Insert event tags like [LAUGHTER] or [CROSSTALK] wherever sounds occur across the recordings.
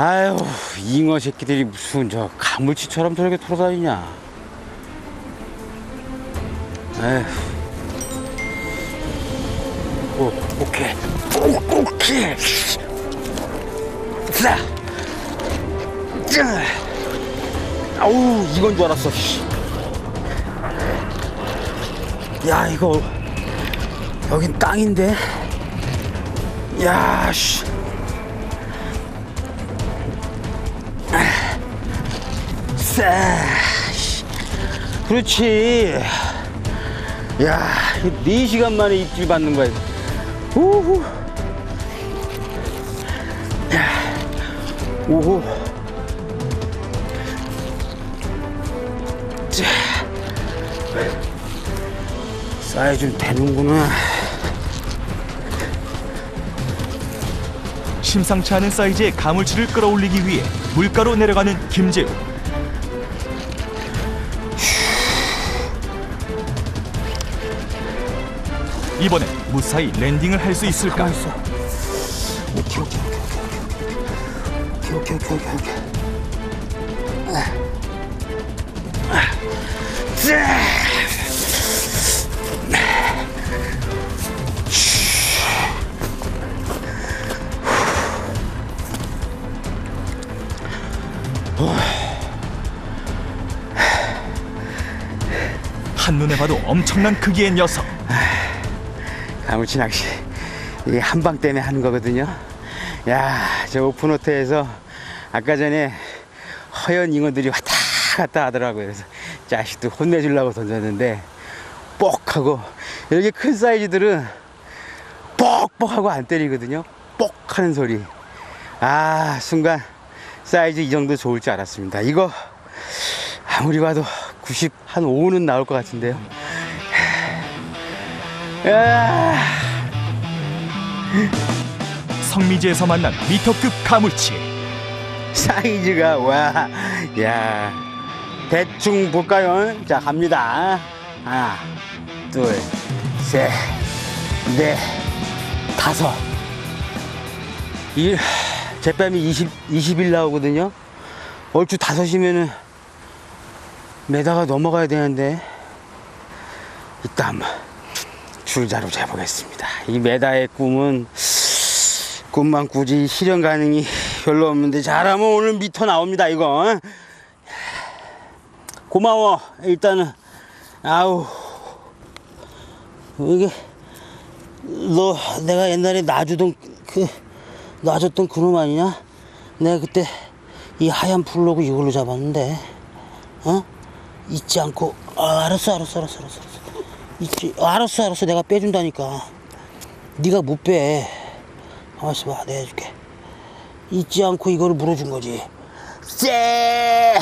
아유, 잉어 새끼들이 무슨 저 가물치처럼 저렇게 돌아다니냐. 에휴. 오, 오케이. 오, 오케이. 자. 자. 아우, 이건 줄 알았어. 씨. 야, 이거, 여긴 땅인데? 야, 씨. 자, 씨. 그렇지. 야, 이거 4시간 만에 입질 받는 거야. 우후. 야, 오호. 자. 사이즈 좀 되는구나. 심상치 않은 사이즈의 가물치를 끌어올리기 위해 물가로 내려가는 김재우. 이번엔 무사히 landing을 할 수 있을까? 오케이, 오케이, 오케이, 오케이, 오케이, 오케이, 오케이, 오케이. 자. 한눈에 봐도 엄청난 크기의 녀석. 가물치 낚시 이게 한방 때문에 하는 거거든요. 야, 저 오픈호텔에서 아까 전에 허연 잉어들이 왔다 갔다 하더라고요. 그래서 자식도 혼내주려고 던졌는데 뻑 하고 이렇게 큰 사이즈들은 뻑뻑 하고 안 때리거든요. 뻑 하는 소리. 아, 순간 사이즈 이 정도 좋을 줄 알았습니다. 이거 아무리 봐도 90, 한 5는 나올 것 같은데요. 야. 성미지에서 만난 미터급 가물치. 사이즈가 와, 야, 대충 볼까요? 자 갑니다. 하나, 둘, 셋, 넷, 다섯. 이 제뺨이 20, 20일 나오거든요. 얼추 다섯이면은 메다가 넘어가야 되는데 이따 한번 줄자로 재보겠습니다. 이 메다의 꿈은 꿈만 꾸지 실현 가능이 별로 없는데 잘하면 오늘 미터 나옵니다 이거. 고마워 일단은. 아우. 이게 너 내가 옛날에 놔주던 그 놔줬던 그놈 아니냐? 내가 그때 이 하얀 풀로고 이걸로 잡았는데 어? 잊지 않고. 아, 알았어 알았어 알았어 알았어 알았어 잊지. 알았어 알았어. 내가 빼준다니까. 네가 못빼. 가만있어 봐. 내가 해줄게. 잊지 않고 이거를 물어준 거지. 쎄!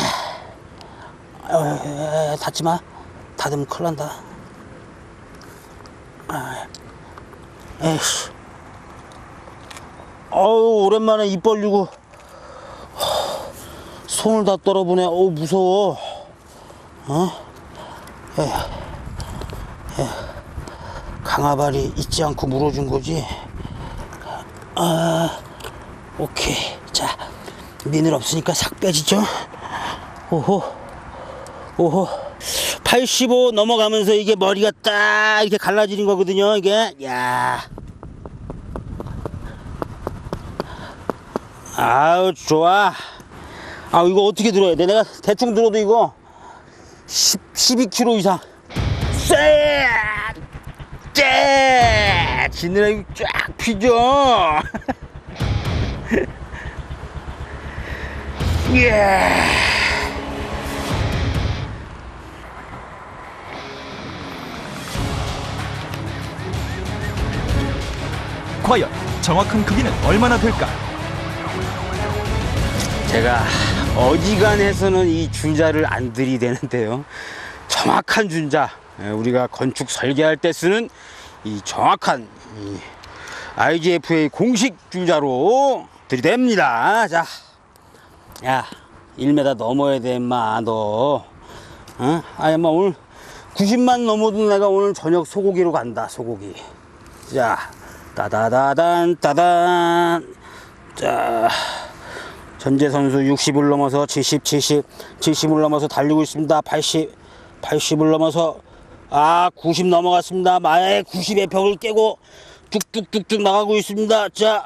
어, 닫지 마. 닫으면 큰일 난다. 아, 에이씨. 어우 오랜만에 입 벌리고. 손을 다 떨어보네. 어우 무서워. 어? 에휴. 에휴. 강아발이 잊지 않고 물어준 거지 아, 오케이. 자, 미늘 없으니까 싹 빼지죠? 오호, 오호. 85 넘어가면서 이게 머리가 딱 이렇게 갈라지는 거거든요, 이게. 야 아우, 좋아. 아, 이거 어떻게 들어야 돼? 내가 대충 들어도 이거 10, 12kg 이상. 쎄! 째! 지느러미 쫙 피죠? [LAUGHS] 예. 과연 정확한 크기는 얼마나 될까? 제가 어지간해서는 이 줄자를 안 들이대는데요. 정확한 줄자, 예, 우리가 건축 설계할 때 쓰는 이 정확한 이 IGFA 공식 줄자로 들이댑니다. 자, 야, 1m 넘어야 돼, 임마, 너. 어? 아, 임마, 오늘 90만 넘어도 내가 오늘 저녁 소고기로 간다, 소고기. 자, 따다다단, 따단. 자, 전재 선수 60을 넘어서 70, 70, 70을 넘어서 달리고 있습니다. 80, 80을 넘어서 아, 90 넘어갔습니다. 마의 90의 벽을 깨고 쭉쭉쭉쭉 나가고 있습니다. 자,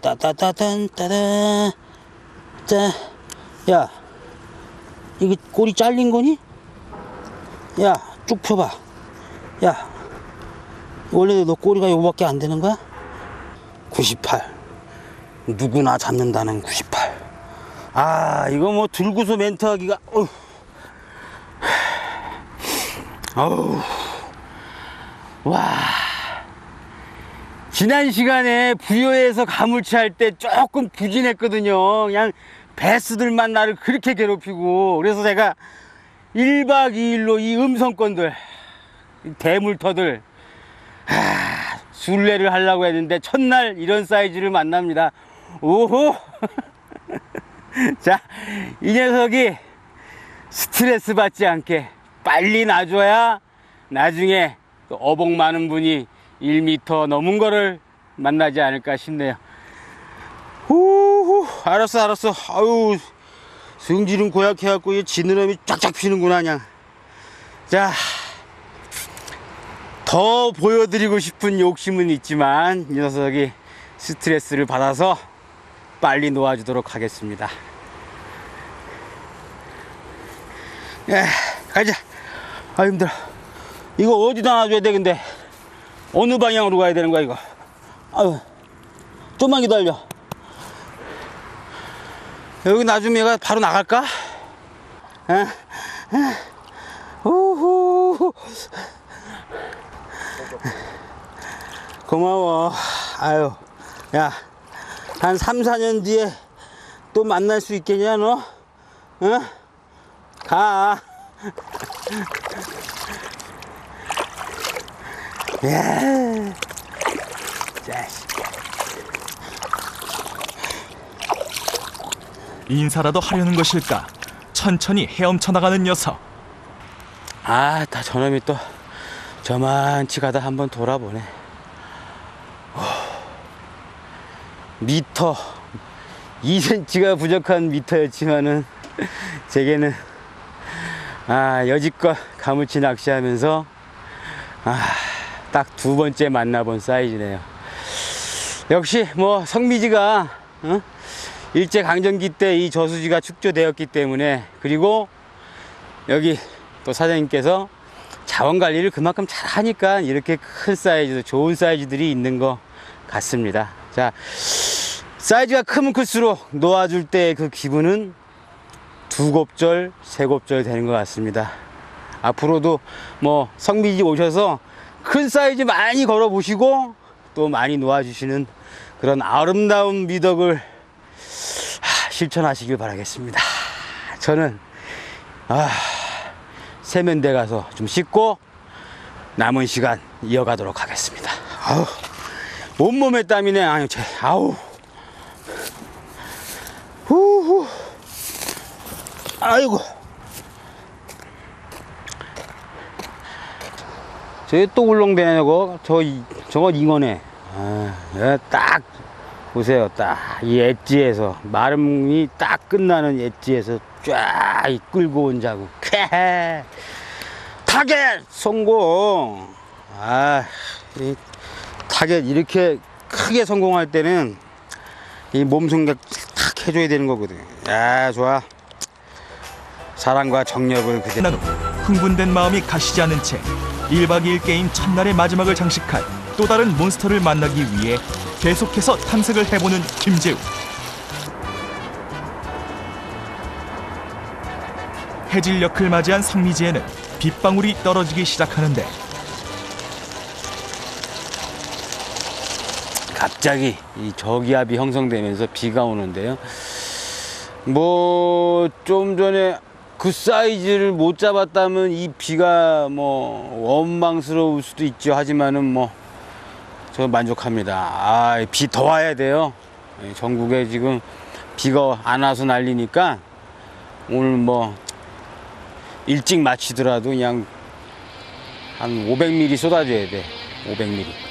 따따따단 따단 자, 야, 이거 꼬리 잘린 거니? 야, 쭉 펴봐. 야, 원래 너 꼬리가 요밖에 안 되는 거야? 98. 누구나 잡는다는 98. 아, 이거 뭐 들고서 멘트하기가, 어휴. 어우. 와. 지난 시간에 부여에서 가물치 할 때 조금 부진했거든요. 그냥 배스들만 나를 그렇게 괴롭히고. 그래서 제가 1박 2일로 이 음성권들, 이 대물터들, 하, 순례를 하려고 했는데 첫날 이런 사이즈를 만납니다. 오호! [LAUGHS] 자, 이 녀석이 스트레스 받지 않게 빨리 놔줘야 나중에 또 어복 많은 분이 1m 넘은 거를 만나지 않을까 싶네요. 후후, 알았어, 알았어. 아유, 성질은 고약해갖고 이 지느러미 쫙쫙 피는구나, 그냥. 자, 더 보여드리고 싶은 욕심은 있지만 이 녀석이 스트레스를 받아서 빨리 놓아주도록 하겠습니다. 예, 가자. 아 힘들어. 이거 어디다 놔줘야 돼 근데 어느 방향으로 가야 되는 거야 이거? 아유, 좀만 기다려. 여기 놔주면 얘가 바로 나갈까? 에? 에? 우후. 고마워. 아유, 야, 한 3, 4년 뒤에 또 만날 수 있겠냐, 너? 응? 가. 야, 자식. 인사라도 하려는 것일까? 천천히 헤엄쳐 나가는 녀석. 아, 다 저놈이 또 저만치 가다 한번 돌아보네. 오, 미터 2cm가 부족한 미터였지만은 제게는 아 여지껏 가물치 낚시하면서 아 딱 두 번째 만나본 사이즈네요. 역시 뭐 성미지가 어? 일제 강점기 때 이 저수지가 축조되었기 때문에 그리고 여기 또 사장님께서 자원 관리를 그만큼 잘 하니까 이렇게 큰 사이즈, 좋은 사이즈들이 있는 것 같습니다. 자, 사이즈가 크면 클수록 놓아줄 때 그 기분은 두 곱절, 세 곱절 되는 것 같습니다. 앞으로도 뭐 성미지 오셔서 큰 사이즈 많이 걸어 보시고 또 많이 놓아 주시는 그런 아름다운 미덕을 하, 실천하시길 바라겠습니다. 저는 아, 세면대 가서 좀 씻고 남은 시간 이어가도록 하겠습니다. 아우, 온몸에 땀이네. 아유, 제, 아우. 후후. 아이고. 저기 또 울렁대냐고. 저, 이- 저거 잉어네. 아, 예, 딱, 보세요. 딱, 이 edge에서, 마름이 딱 끝나는 edge에서 쫙 끌고 온 자국. 쾌 타겟! 성공! 아, 이 타겟 이렇게 크게 성공할 때는 이 몸성격 탁 해줘야 되는 거거든. 야, 좋아. 사랑과 정력을 그대로. 난후 흥분된 마음이 가시지 않은 채 1박 2일 게임 첫날의 마지막을 장식할 또 다른 몬스터를 만나기 위해 계속해서 탐색을 해보는 김재우. 해질녘을 맞이한 성미지에는 빗방울이 떨어지기 시작하는데 갑자기 이 저기압이 형성되면서 비가 오는데요. 뭐 좀 전에 그 사이즈를 못 잡았다면 이 비가 뭐 원망스러울 수도 있죠. 하지만은 뭐 저 만족합니다. 아, 비 더 와야 돼요. 예, 전국에 지금 비가 안 와서 난리니까 오늘 뭐 일찍 마치더라도 그냥 한 500mm 쏟아줘야 돼. 500mm.